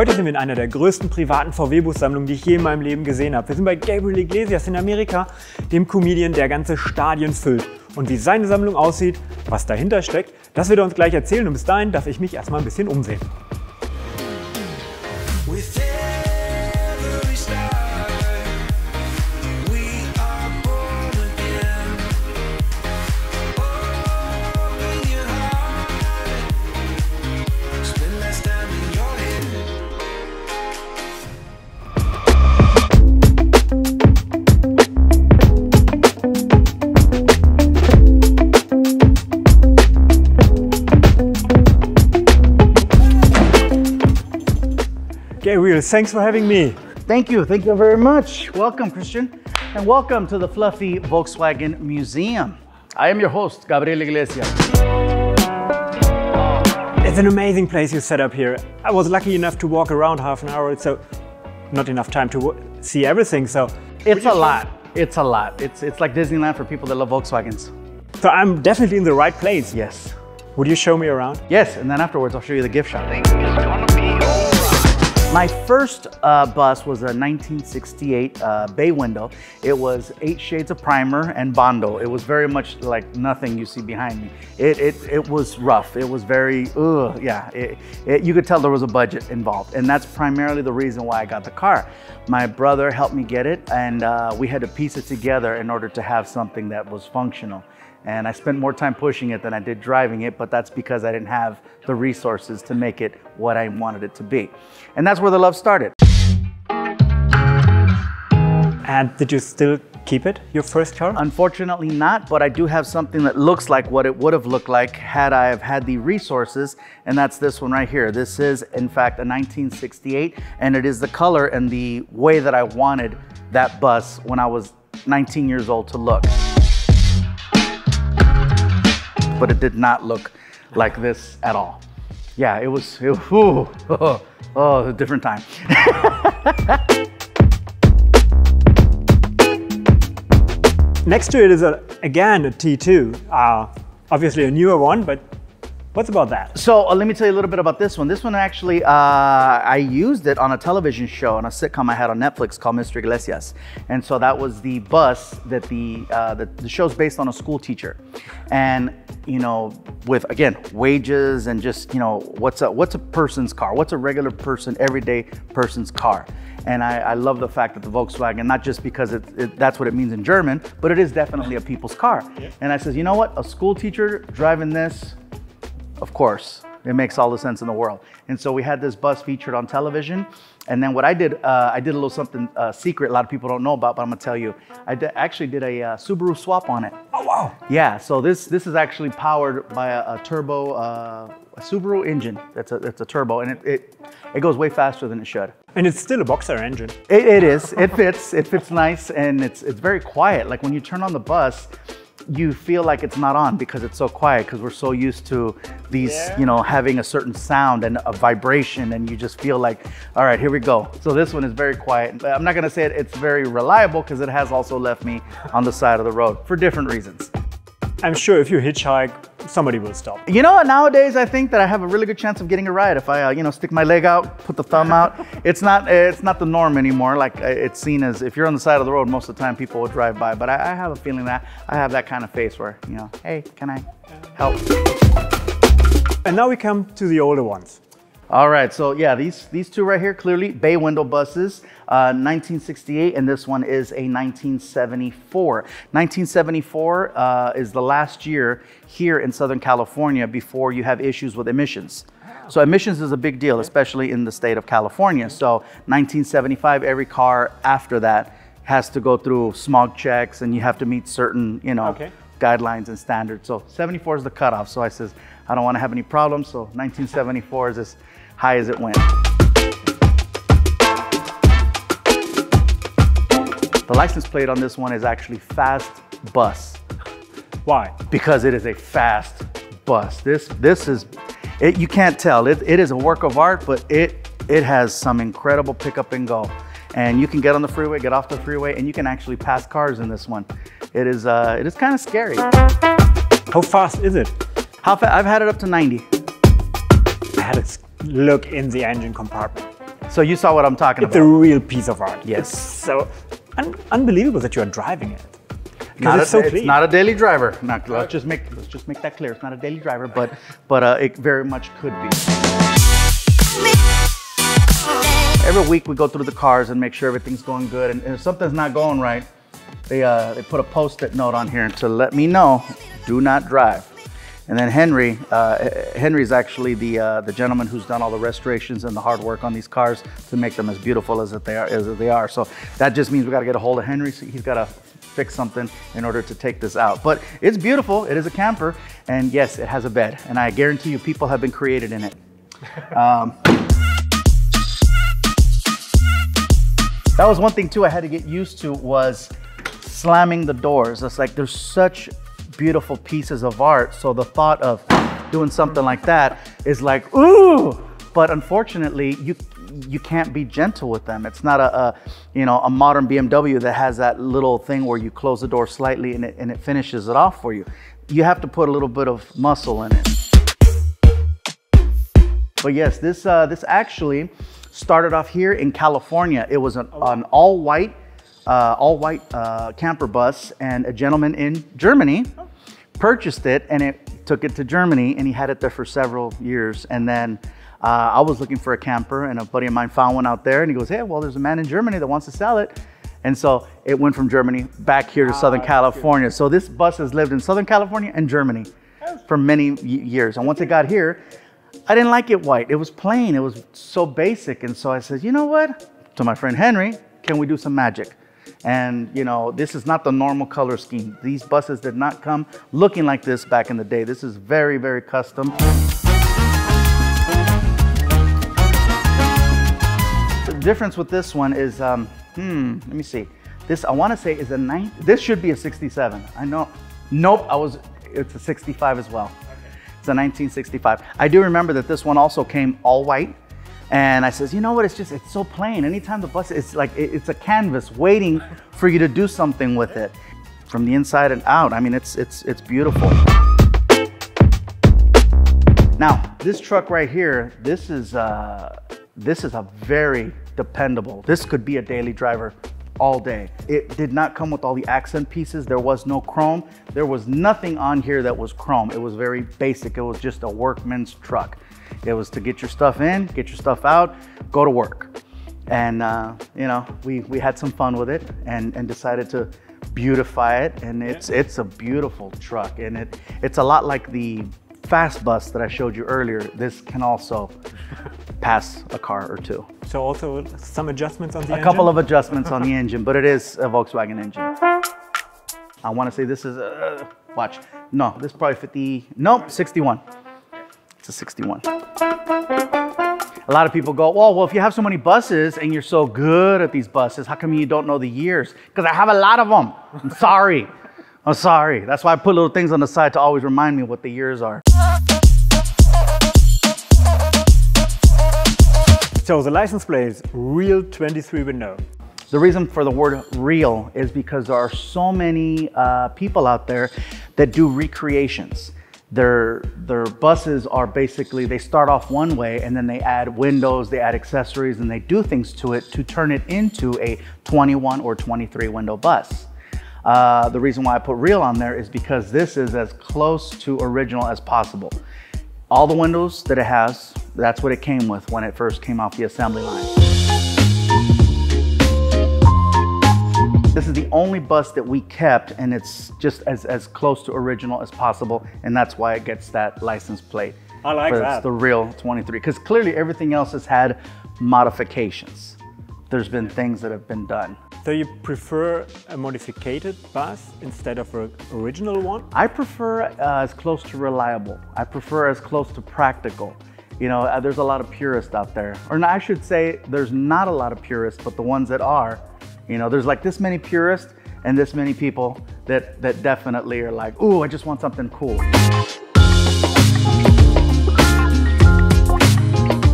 Heute sind wir in einer der größten privaten VW-Bussammlungen, die ich je in meinem Leben gesehen habe. Wir sind bei Gabriel Iglesias in Amerika, dem Comedian, der ganze Stadien füllt. Und wie seine Sammlung aussieht, was dahinter steckt, das wird er uns gleich erzählen. Und bis dahin darf ich mich erstmal ein bisschen umsehen. Gabriel, thanks for having me. Thank you. Thank you very much. Welcome, Christian. And welcome to the Fluffy Volkswagen Museum. I am your host, Gabriel Iglesias. It's an amazing place you set up here. I was lucky enough to walk around half an hour, so not enough time to see everything. So it's a lot. It's a lot. It's it's like Disneyland for people that love Volkswagens. So I'm definitely in the right place. Yes. Would you show me around? Yes, and then afterwards I'll show you the gift shop. My first uh, bus was a 1968 uh, bay window. It was eight shades of primer and Bondo. It was very much like nothing you see behind me. It, it, it was rough. It was very, ugh, yeah. It, it, you could tell there was a budget involved. And that's primarily the reason why I got the car. My brother helped me get it and uh, we had to piece it together in order to have something that was functional and I spent more time pushing it than I did driving it, but that's because I didn't have the resources to make it what I wanted it to be. And that's where the love started. And did you still keep it, your first car? Unfortunately not, but I do have something that looks like what it would have looked like had I have had the resources, and that's this one right here. This is, in fact, a 1968, and it is the color and the way that I wanted that bus when I was 19 years old to look but it did not look like this at all. Yeah, it was, it, ooh, oh, oh, a different time. Next to it is, a, again, a T2. Uh, obviously a newer one, but What's about that? So uh, let me tell you a little bit about this one. This one actually, uh, I used it on a television show, on a sitcom I had on Netflix called Mr. Iglesias. And so that was the bus that the, uh, the, the show's based on a school teacher. And, you know, with, again, wages and just, you know, what's a, what's a person's car? What's a regular person, everyday person's car? And I, I, love the fact that the Volkswagen, not just because it, it, that's what it means in German, but it is definitely a people's car. Yeah. And I says, you know what? A school teacher driving this, of course. It makes all the sense in the world. And so we had this bus featured on television. And then what I did, uh, I did a little something uh, secret a lot of people don't know about, but I'm gonna tell you. I actually did a uh, Subaru swap on it. Oh, wow. Yeah, so this this is actually powered by a, a turbo, uh, a Subaru engine. That's a, that's a turbo, and it, it, it goes way faster than it should. And it's still a boxer engine. it, it is, it fits, it fits nice, and it's, it's very quiet. Like when you turn on the bus, you feel like it's not on because it's so quiet because we're so used to these, yeah. you know, having a certain sound and a vibration and you just feel like, all right, here we go. So this one is very quiet. I'm not gonna say it, it's very reliable because it has also left me on the side of the road for different reasons. I'm sure if you hitchhike, somebody will stop. You know, nowadays I think that I have a really good chance of getting a ride if I, uh, you know, stick my leg out, put the thumb out. it's not, it's not the norm anymore. Like uh, it's seen as if you're on the side of the road, most of the time people will drive by. But I, I have a feeling that I have that kind of face where, you know, hey, can I help? And now we come to the older ones. All right, so yeah, these, these two right here, clearly bay window buses, uh, 1968, and this one is a 1974. 1974 uh, is the last year here in Southern California before you have issues with emissions. So emissions is a big deal, especially in the state of California. So 1975, every car after that has to go through smog checks and you have to meet certain, you know, okay. guidelines and standards. So 74 is the cutoff. So I says, I don't want to have any problems. So 1974 is this high as it went. The license plate on this one is actually fast bus. Why? Because it is a fast bus. This this is it, you can't tell. It, it is a work of art, but it it has some incredible pickup and go. And you can get on the freeway, get off the freeway, and you can actually pass cars in this one. It is uh, it is kind of scary. How fast is it? How fast? I've had it up to 90. I had a look in the engine compartment. So you saw what I'm talking about. It's a real piece of art. Yes. It's so un- unbelievable that you are driving it. Not it's a, so it's not a daily driver. Not, let's just make let's just make that clear. It's not a daily driver, but but uh, it very much could be. Every week we go through the cars and make sure everything's going good. And, and if something's not going right, they uh, they put a post-it note on here to let me know, do not drive. And then Henry, uh, Henry's actually the uh, the gentleman who's done all the restorations and the hard work on these cars to make them as beautiful as they are. As they are. So that just means we got to get a hold of Henry. So he's got to fix something in order to take this out. But it's beautiful. It is a camper, and yes, it has a bed. And I guarantee you, people have been created in it. Um, that was one thing too. I had to get used to was slamming the doors. It's like there's such beautiful pieces of art. So the thought of doing something like that is like, ooh. But unfortunately, you you can't be gentle with them. It's not a, a you know a modern BMW that has that little thing where you close the door slightly and it, and it finishes it off for you. You have to put a little bit of muscle in it. But yes, this uh, this actually started off here in California. It was an, an all white uh, all white uh, camper bus, and a gentleman in Germany purchased it and it took it to Germany, and he had it there for several years. And then uh, I was looking for a camper, and a buddy of mine found one out there, and he goes, "Hey, well, there's a man in Germany that wants to sell it." And so it went from Germany back here to Southern California. So this bus has lived in Southern California and Germany for many years. And once it got here, I didn't like it white. It was plain. It was so basic. And so I said, you know what? To my friend Henry, can we do some magic? And you know, this is not the normal color scheme. These buses did not come looking like this back in the day. This is very, very custom. The difference with this one is, um, hmm, let me see. This I want to say is a nine. This should be a 67. I know. Nope, I was. It's a 65 as well. It's a 1965. I do remember that this one also came all white. And I says, you know what? It's just, it's so plain. Anytime the bus, it's like, it- it's a canvas waiting for you to do something with it from the inside and out. I mean, it's, it's, it's beautiful. Now, this truck right here, this is, uh, this is a very dependable. This could be a daily driver all day. It did not come with all the accent pieces. There was no chrome. There was nothing on here that was chrome. It was very basic. It was just a workman's truck. It was to get your stuff in, get your stuff out, go to work. And uh, you know, we we had some fun with it and and decided to beautify it. And it's it's a beautiful truck. And it it's a lot like the fast bus that I showed you earlier. This can also pass a car or two. So also some adjustments on the engine? A couple of adjustments on the engine, but it is a Volkswagen engine. I want to say this is a watch. No, this is probably 50. Nope, 61. It's a 61. A lot of people go, well, well, if you have so many buses and you're so good at these buses, how come you don't know the years? Because I have a lot of them. I'm sorry. I'm sorry. That's why I put little things on the side to always remind me what the years are. So the license plate is real 23 window. The reason for the word real is because there are so many uh, people out there that do recreations. Their, their buses are basically, they start off one way and then they add windows, they add accessories, and they do things to it to turn it into a 21 or 23 window bus. Uh, the reason why I put real on there is because this is as close to original as possible. All the windows that it has, that's what it came with when it first came off the assembly line. This is the only bus that we kept, and it's just as, as close to original as possible, and that's why it gets that license plate. I like But that. It's the real 23, because clearly everything else has had modifications. There's been things that have been done. So you prefer a modified bus instead of an original one? I prefer uh, as close to reliable. I prefer as close to practical. You know, uh, there's a lot of purists out there. Or I should say there's not a lot of purists, but the ones that are, you know, there's like this many purists and this many people that, that definitely are like, ooh, I just want something cool.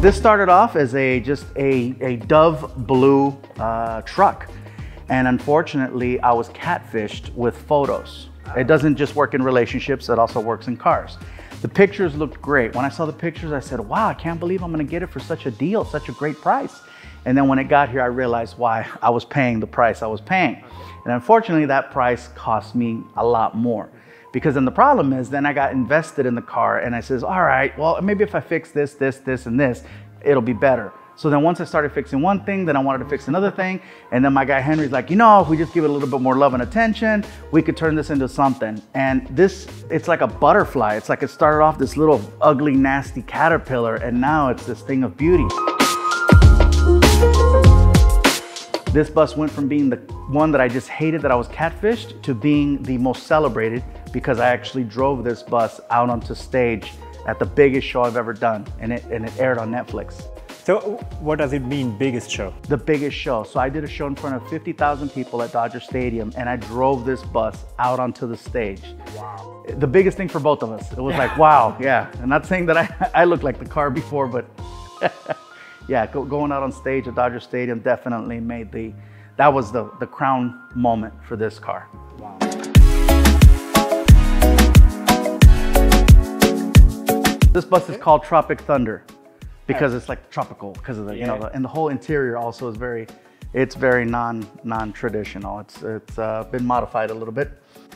This started off as a just a, a dove blue uh, truck. And unfortunately, I was catfished with photos. It doesn't just work in relationships, it also works in cars. The pictures looked great. When I saw the pictures, I said, wow, I can't believe I'm gonna get it for such a deal, such a great price. And then when it got here, I realized why I was paying the price I was paying. And unfortunately, that price cost me a lot more. Because then the problem is, then I got invested in the car and I says, all right, well, maybe if I fix this, this, this, and this, it'll be better. So then once I started fixing one thing, then I wanted to fix another thing. And then my guy Henry's like, you know, if we just give it a little bit more love and attention, we could turn this into something. And this, it's like a butterfly. It's like it started off this little ugly, nasty caterpillar, and now it's this thing of beauty. This bus went from being the one that I just hated that I was catfished to being the most celebrated because I actually drove this bus out onto stage at the biggest show I've ever done and it, and it aired on Netflix. So what does it mean, biggest show? The biggest show. So I did a show in front of 50,000 people at Dodger Stadium and I drove this bus out onto the stage. Wow. The biggest thing for both of us. It was like, wow, yeah. I'm not saying that I, I looked like the car before, but yeah, go, going out on stage at Dodger Stadium definitely made the, that was the, the crown moment for this car. Wow. This bus is called Tropic Thunder because it's like tropical because of the, you know, the, and the whole interior also is very, it's very non, non-traditional. It's, it's uh, been modified a little bit.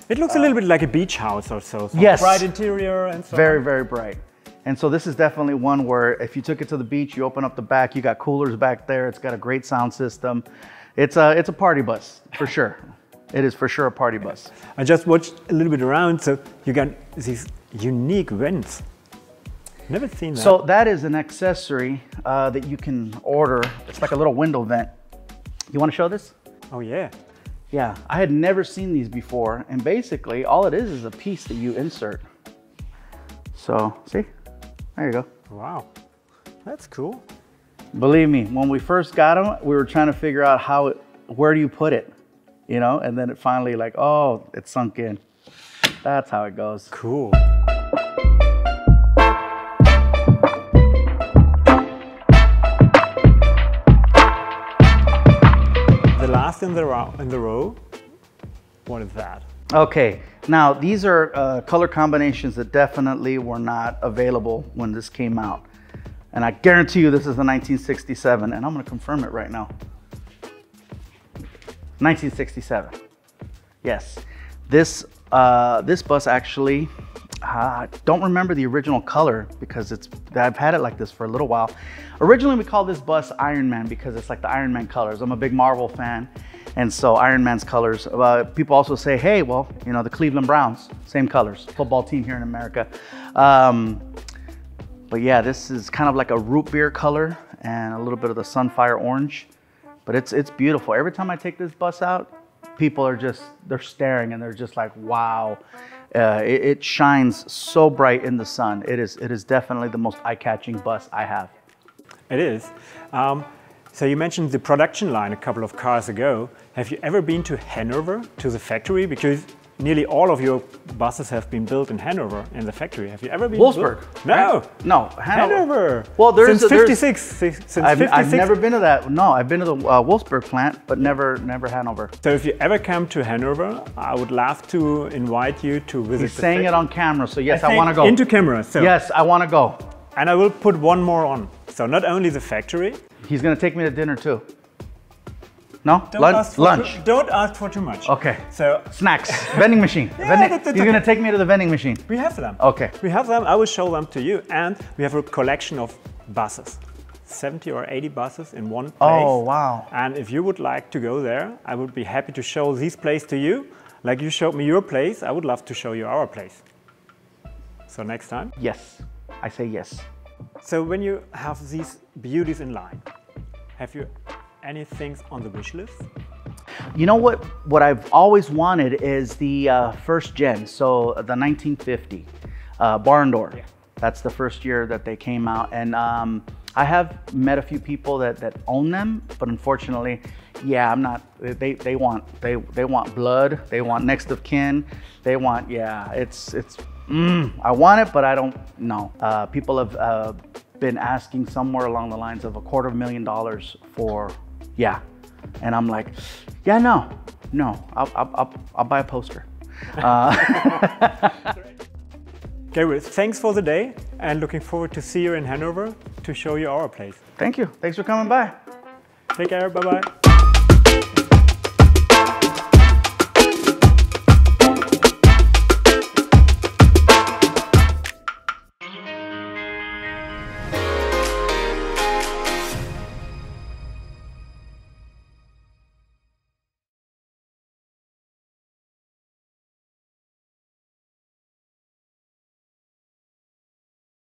It looks uh, a little bit like a beach house or so. yes. Bright interior and so Very, very bright. And so this is definitely one where if you took it to the beach, you open up the back, you got coolers back there. It's got a great sound system. It's a, it's a party bus for sure. It is for sure a party bus. I just watched a little bit around. So you got these unique vents. Never seen that. So that is an accessory uh, that you can order. It's like a little window vent. You want to show this? Oh yeah. Yeah, I had never seen these before. And basically all it is is a piece that you insert. So see, there you go. Wow, that's cool. Believe me, when we first got them, we were trying to figure out how, it, where do you put it? You know, and then it finally like, oh, it sunk in. That's how it goes. Cool. Last in the, row, in the row, what is that? Okay, now these are uh, color combinations that definitely were not available when this came out. And I guarantee you this is a 1967, and I'm gonna confirm it right now. 1967. Yes. This, uh, this bus actually, I uh, don't remember the original color because it's I've had it like this for a little while. Originally we called this bus Iron Man because it's like the Iron Man colors. I'm a big Marvel fan and so Iron Man's colors. Uh, people also say, hey, well, you know, the Cleveland Browns, same colors, football team here in America. Um, but yeah, this is kind of like a root beer color and a little bit of the Sunfire orange. But it's, it's beautiful. Every time I take this bus out, people are just, they're staring and they're just like, wow. Uh, it, it, shines so bright in the sun. It is, it is definitely the most eye-catching bus I have. It is. Um, so you mentioned the production line a couple of cars ago. Have you ever been to Hanover, to the factory? Because nearly all of your buses have been built in Hanover in the factory. Have you ever been? To Wolfsburg. No. No, Hanover. Hanover. Well, there's since a, 56. Since I've, 56. I've never been to that. No, I've been to the uh, Wolfsburg plant, but never, never Hanover. So if you ever come to Hanover, I would love to invite you to visit. He's saying it on camera, so yes, I, I want to go. Into camera. So. Yes, I want to go. And I will put one more on. So not only the factory. He's going to take me to dinner too. No? Don't lunch? lunch. Too, don't ask for too much. Okay. So Snacks. vending machine. yeah, vending, that's, that's he's okay. going to take me to the vending machine. We have them. Okay. We have them. I will show them to you. And we have a collection of buses. 70 or 80 buses in one oh, place. Oh, wow. And if you would like to go there, I would be happy to show this place to you. Like you showed me your place, I would love to show you our place. So next time? Yes. I say yes. So when you have these beauties in line, have you any things on the wish list? You know what? What I've always wanted is the uh, first gen, so the 1950 uh, barn door. Yeah. That's the first year that they came out, and um, I have met a few people that, that own them, but unfortunately, yeah, I'm not. They, they want they they want blood. They want next of kin. They want yeah. It's it's. Mm, I want it, but I don't know. Uh, people have uh, been asking somewhere along the lines of a quarter of a million dollars for yeah. And I'm like, yeah, no, no, I'll, I'll, I'll, I'll buy a poster. Uh, Gabriel, thanks for the day and looking forward to see you in Hanover to show you our place. Thank you. Thanks for coming by. Take care. Bye bye.